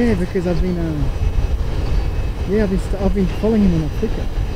Yeah, because I've been, um, yeah, I've been, st- I've been following him on a Flickr.